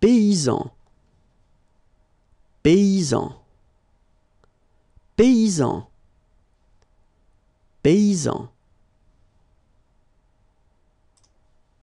paysan, paysan, paysan, paysan.